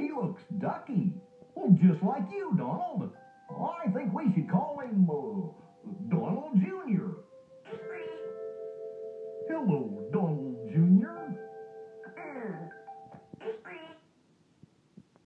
He looks ducky. Well, just like you, Donald. I think we should call him uh, Donald Jr. Hello, Donald Jr.